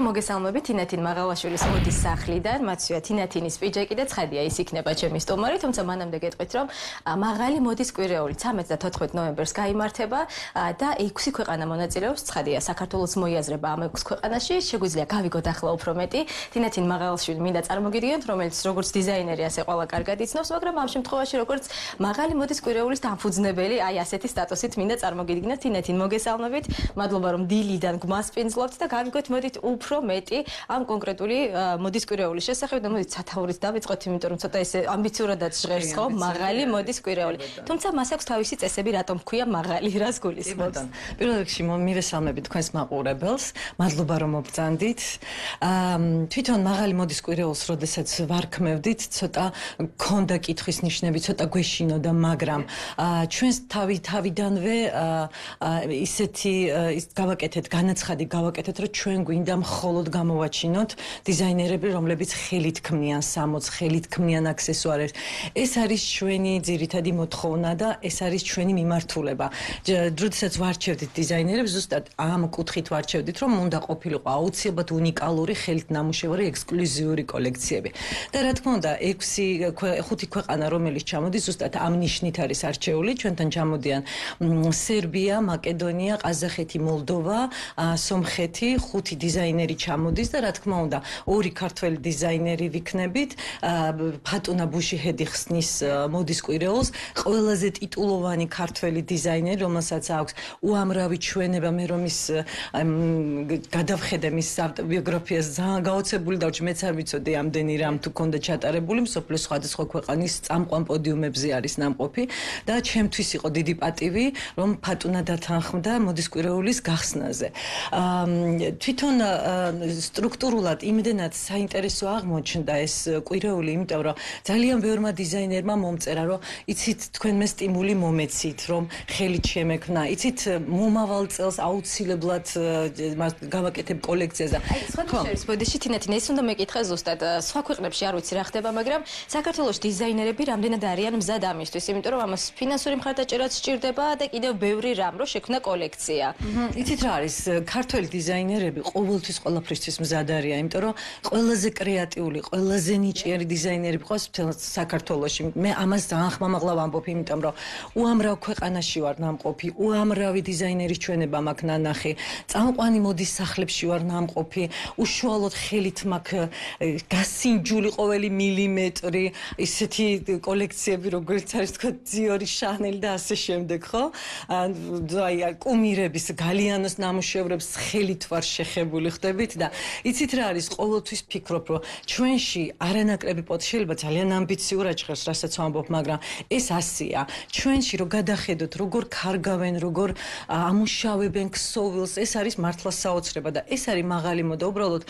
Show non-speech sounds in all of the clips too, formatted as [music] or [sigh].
მოგესალმებით თინათინ მაღალაშვილის მოდის სახლიდან. მაცვია თინათინის პიჯაკი და ცხადია ის იქნება ჩემი სტუმარი თუმცა მანამდე გეტყვით რომ მაღალი მოდის კვირეული 13 და 14 ნოემბერს გამართება და 6 ქვეყანა მონაწილეობს ცხადია საქართველოს მოიაზრება ამ 6 ქვეყანაში შეგვიძლია გავიგოთ ახლა უფრო მეტი. თინათინ მაღალაშვილი მინდა წარმოგიდგენთ რომელიც როგორც დიზაინერი ასე ყველა კარგად იცნობს მაგრამ ამ შემთხვევაში როგორც მაღალი მოდის კვირეულის დამფუძნებელი აი ასეთი სტატუსით მინდა წარმოგიდგინოთ თინათინ მოგესალმებით. მადლობა რომ დილიდან გმასპინძლობთ და გავიგოთ მოდით უფრო მეტი ამ კონკრეტული მოდის კვირეულის შესახებ და მოდით სათაურით დავიწყოთ, იმიტომ რომ ცოტა ესე ამბიციურადაც ჟღერს ხო, მაღალი მოდის კვირეული. თუმცა მას აქვს თავისი წესები, რატომ ქვია მაღალი რას გულისხმობს. პირველ რიგში მივესალმები თქვენს მაყურებელს. მადლობა რომ მობრძანდით. აა თვითონ მაღალი მოდის კვირეულს, როდესაც ვარქმევდით, ცოტა ქონდა კითხვის ნიშნები, ცოტა გვეშინოდა, მაგრამ ჩვენს თავი თავიდანვე ისეთი ის გავაკეთეთ, განაცხადი გავაკეთეთ, რომ ჩვენ გვინდა მხოლოდ გამოვაჩინოთ დიზაინერები, რომლებიც ხელით ქმნიან სამოც, ხელით ქმნიან აქსესუარებს. ეს არის ჩვენი ძირითადი მოთხოვნა და ეს არის ჩვენი მიმართულება. როდესაც ვარჩევდით დიზაინერებს, ზუსტად ამ კუთხით ვარჩევდით, რომ უნდა ყოფილიყო აუცილებლად უნიკალური ხელით ნამუშევარი ექსკლუზიური კოლექციები. და რა თქმა უნდა, 6 ხუთი ქვეყანა, რომელიც ჩამოდის, ზუსტად ამ ნიშნით არის არჩეული. ჩვენთან ჩამოდიან სერბია, მაკედონია, ყაზახეთი, მოლდოვა, სომხეთი, ხუთი დიზაინერი დიზაინერი ჩამოდის და რა თქმა უნდა ორი ქართველი დიზაინერი ვიქნებით. ფატუნა ბუშიჰედი ხსნის მოდის კვირეულს. ყველაზე ტიტულოვანი ქართველი დიზაინერი რომელსაც აქვს უამრავი ჩვენება მე რომ ის გადავხედე მის ავტობიოგრაფიას ძალიან გაოცებული და მეც არ ვიცოდი ამდენი რამ თუ კონდა ჩატარებული მსოფლიოს სხვადასხვა ქვეყანის წამყვან პოდიუმებზე არის ნამყოფი. და ჩემთვის იყო დიდი პატივი რომ ფატუნა დათანხმდა მოდის კვირეულის გახსნაზე. თვითონ სტრუქტურულად იმდენად საინტერესო აღმოჩნდა ეს კვირეული, იმიტომ რომ ძალიან ბევრმა დიზაინერმა მომწერა, რომ იცით თქვენ მე სტიმული მომეცით, რომ ხელით შემექნა, იცით მომავალ წელს აუცილებლად მას გავაკეთებ კოლექციაზე. აი, სხვა შეერს ბოდიში თინათინ ეს უნდა მეკითხა ზუსტად სხვა ქვეყნებში არ ვიცი რა ხდება, მაგრამ საქართველოს დიზაინერები რამდენად არიან მზად ამისთვის, იმიტომ რომ ამას ფინანსური მხარდაჭერაც სჭირდება და კიდევ ბევრი რამ რო შექმნა კოლექცია. იცით რა არის ქართველი დიზაინერები ყოველთვის ყველაფრისთვის მზად არიან, იმიტომ რომ ყველაზე კრეატიული, ყველაზე ნიჭიერი დიზაინერი ყავს საქართველოში. მე ამას ძალიან ხმამაღლა ვამბობ, იმიტომ რომ უამრავ ქვეყანაში ვარ ნამყოფი, უამრავი დიზაინერის ჩვენება მაქვს ნანახი. წამყვანი მოდის სახლებში ვარ ნამყოფი, უშუალოდ ხელით მაქვს გასინჯული ყოველი მილიმეტრი, ისეთი კოლექციები, როგორც არის თქო ძიორი, შანელი და ასე შემდეგ, ხო? აი კუმირების, გალიანოს ნამუშევრებს ხელით ვარ შეხებული ხდება ვფიქრობთ და იცით რა არის ყოველთვის ფიქრობ რომ ჩვენში არანაკლები პოტ შეიძლება ძალიან ამბიციურად ჟღერს რასაც ვამბობ მაგრამ ეს ასია ჩვენში რომ გადახედოთ როგორ კარგავენ როგორ ამუშავებენ ქსოვილს ეს არის მართლა საოცრება და ეს არის მაღალი მოდა. უბრალოდ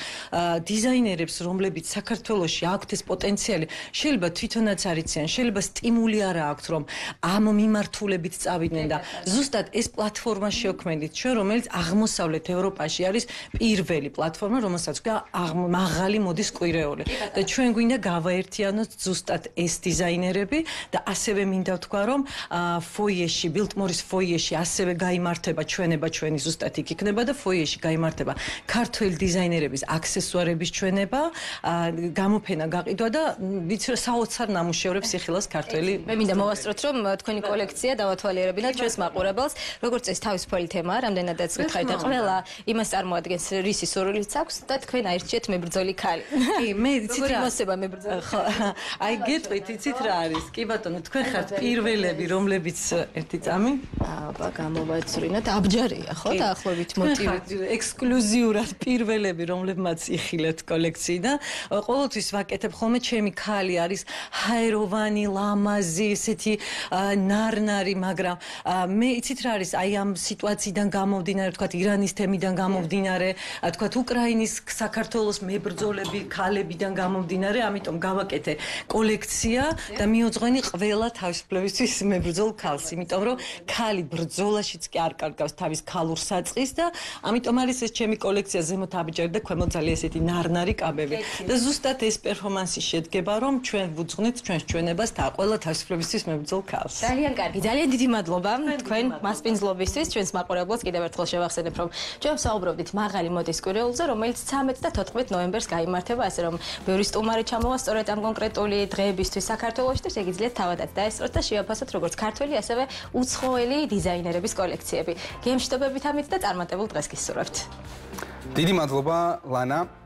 დიზაინერებს რომლებიც საქართველოში აქვთ ეს პოტენციალი შეიძლება თვითონაც არიციან შეიძლება სტიმული არა აქვთ რომ ამ მიმართულებით წავიდნენ და ზუსტად ეს პლატფორმა შეოქმნით ჩვენ რომელიც აღმოსავლეთ ევროპაში არის პირველი პლატფორმა, რომელსაც ქვია მაღალი მოდის კვირეული. და ჩვენ გვინდა გავაერთიანოთ ზუსტად ეს დიზაინერები და ასევე მინდა ვთქვა, რომ ფოიეში, ბილტმორის ფოიეში ასევე გამართება ჩვენება ჩვენი ზუსტად იქ იქნება და ფოიეში გამართება ქართული დიზაინერების აქსესუარების ჩვენება, გამოფენა გაყიდვა და ვიცი რომ საოცარ ნამუშევრებს იხილავს ქართული. მე მინდა მოვასწროთ, რომ თქვენი კოლექცია დავათვალიერებინათ ჩვენს მაყურებელს, როგორც ეს თავისუფალი თემაა, რამდენადაც გითხარით და ყველა იმას წარმოადგენს რისი სურვილიც აქვს და თქვენ აირჩიეთ მებრძოლი ქალი. კი, მე იცით რა მოსება მებრძოლი. ხო, [laughs] აი გეტყვით, იცით რა არის? კი ბატონო, თქვენ ხართ პირველები, რომლებიც ერთი წამი? აბა, გამოვაცრინოთ, აბჯარია, ხო, დაახლოებით მოტივი. [laughs] ექსკლუზიურად პირველები, რომლებმაც იხილეთ კოლექციიდან, ყოველთვის ვაკეთებ ხოლმე ჩემი ქალი არის ჰაეროვანი, ლამაზი, ესეთი ნარნარი, მაგრამ მე იცით რა არის? აი ამ სიტუაციიდან გამომდინარე, თქვა ირანის თემიდან გამომდინარე, თქვა უკრაინის საქართველოს მებრძოლები ქალებიდან გამომდინარე, ამიტომ გავაკეთე კოლექცია და მიოძღვენი ყველა თავისუფლებისთვის მებრძოლ ქალს, იმიტომ რომ ქალი ბრძოლაშიც კი არ კარგავს თავის ქალურ საწყის და ამიტომ არის ეს ჩემი კოლექცია ზემოთ აბჯარი და ქვემოთ ძალიან ესეთი ნარნარი კაბები. და ზუსტად ეს პერფორმანსი შედგება, რომ ჩვენ ვუძღვნით ჩვენს ჩვენებას და ყველა თავისუფლებისთვის მებრძოლ ქალს. ძალიან კარგი, ძალიან დიდი მადლობა თქვენ მასპინძლობისთვის, ჩვენს მაყურებელს კიდევ ერთხელ შევახსენებ, რომ ჩვენ საუბრობდით მაღალი მოდის კვირეულზე, რომელიც 13 და 14 ნოემბერს გამართება, ასე რომ ბევრი სტუმარი ჩამოვა სწორედ ამ კონკრეტული დღეებისთვის საქართველოში და შეგიძლიათ თავადაც დაესწროთ და შეაფასოთ როგორც ქართველი, ასევე უცხოელი დიზაინერების კოლექციები. გემშვიდობებით ამით და წარმატებულ დღეს გისურვებთ. დიდი მადლობა ლანა